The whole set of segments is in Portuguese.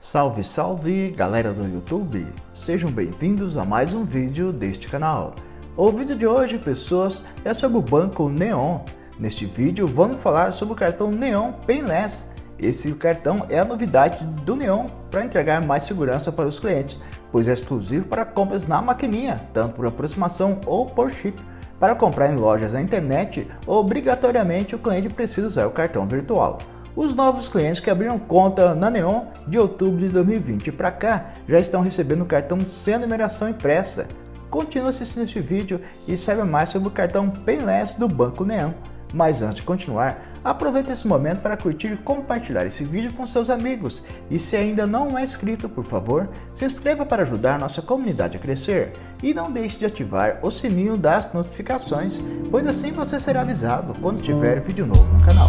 Salve, salve, galera do YouTube! Sejam bem-vindos a mais um vídeo deste canal. O vídeo de hoje, pessoas, é sobre o Banco Neon. Neste vídeo, vamos falar sobre o cartão Neon Painless. Esse cartão é a novidade do Neon para entregar mais segurança para os clientes, pois é exclusivo para compras na maquininha, tanto por aproximação ou por chip. Para comprar em lojas na internet, obrigatoriamente o cliente precisa usar o cartão virtual. Os novos clientes que abriram conta na Neon de outubro de 2020 para cá já estão recebendo o cartão sem numeração impressa. Continue assistindo este vídeo e saiba mais sobre o cartão Painless do Banco Neon. Mas antes de continuar, aproveite esse momento para curtir e compartilhar esse vídeo com seus amigos. E se ainda não é inscrito, por favor, se inscreva para ajudar nossa comunidade a crescer. E não deixe de ativar o sininho das notificações, pois assim você será avisado quando tiver vídeo novo no canal.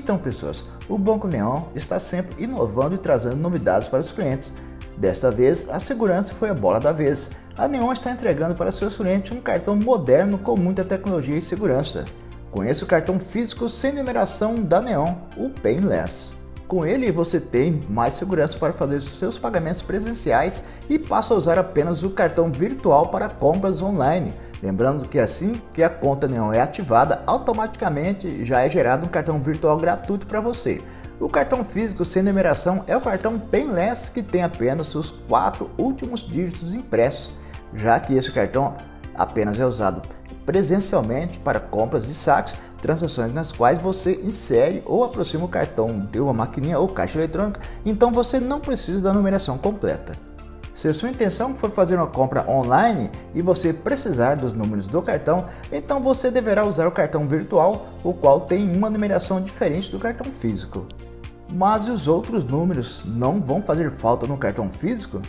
Então, pessoas, o Banco Neon está sempre inovando e trazendo novidades para os clientes. Desta vez, a segurança foi a bola da vez. A Neon está entregando para seus clientes um cartão moderno com muita tecnologia e segurança. Conheça o cartão físico sem numeração da Neon, o Painless. Com ele, você tem mais segurança para fazer seus pagamentos presenciais e passa a usar apenas o cartão virtual para compras online. Lembrando que assim que a conta Neon é ativada, automaticamente já é gerado um cartão virtual gratuito para você. O cartão físico sem numeração é o cartão Painless que tem apenas os quatro últimos dígitos impressos, já que esse cartão apenas é usado presencialmente para compras e saques, transações nas quais você insere ou aproxima o cartão de uma maquininha ou caixa eletrônica, então você não precisa da numeração completa. Se sua intenção for fazer uma compra online e você precisar dos números do cartão, então você deverá usar o cartão virtual, o qual tem uma numeração diferente do cartão físico. Mas e os outros números não vão fazer falta no cartão físico?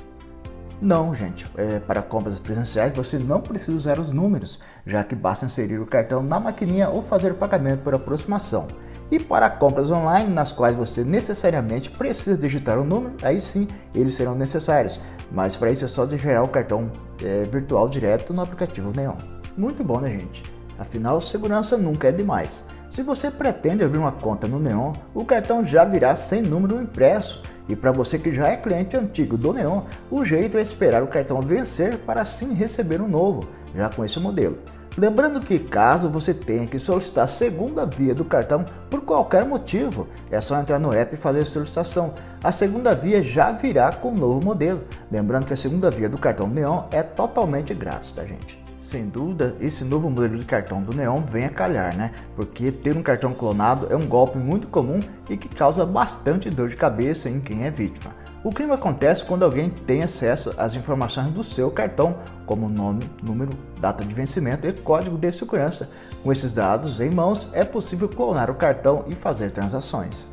Não, gente. É, para compras presenciais você não precisa usar os números, já que basta inserir o cartão na maquininha ou fazer o pagamento por aproximação. E para compras online, nas quais você necessariamente precisa digitar o número, aí sim eles serão necessários. Mas para isso é só gerar o cartão é, virtual direto no aplicativo Neon. Muito bom, né, gente? Afinal, segurança nunca é demais. Se você pretende abrir uma conta no Neon, o cartão já virá sem número impresso. E para você que já é cliente antigo do Neon, o jeito é esperar o cartão vencer para assim receber um novo, já com esse modelo. Lembrando que caso você tenha que solicitar segunda via do cartão por qualquer motivo, é só entrar no app e fazer a solicitação. A segunda via já virá com o novo modelo. Lembrando que a segunda via do cartão Neon é totalmente grátis, tá gente? Sem dúvida, esse novo modelo de cartão do Neon vem a calhar, né? Porque ter um cartão clonado é um golpe muito comum e que causa bastante dor de cabeça em quem é vítima. O crime acontece quando alguém tem acesso às informações do seu cartão, como nome, número, data de vencimento e código de segurança. Com esses dados em mãos, é possível clonar o cartão e fazer transações.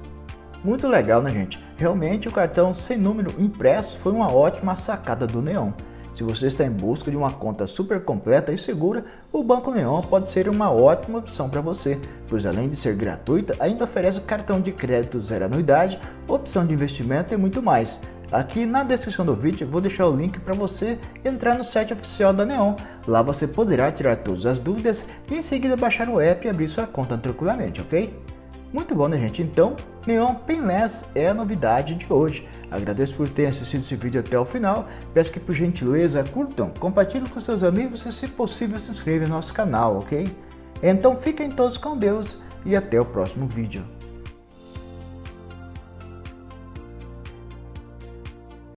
Muito legal, né, gente? Realmente o cartão sem número impresso foi uma ótima sacada do Neon. Se você está em busca de uma conta super completa e segura, o Banco Neon pode ser uma ótima opção para você, pois além de ser gratuita, ainda oferece cartão de crédito zero anuidade, opção de investimento e muito mais. Aqui na descrição do vídeo vou deixar o link para você entrar no site oficial da Neon. Lá você poderá tirar todas as dúvidas e em seguida baixar o app e abrir sua conta tranquilamente, ok? Muito bom, né, gente? Então, Neon Painless é a novidade de hoje. Agradeço por terem assistido esse vídeo até o final. Peço que, por gentileza, curtam, compartilhem com seus amigos e, se possível, se inscrevam no nosso canal, ok? Então, fiquem todos com Deus e até o próximo vídeo.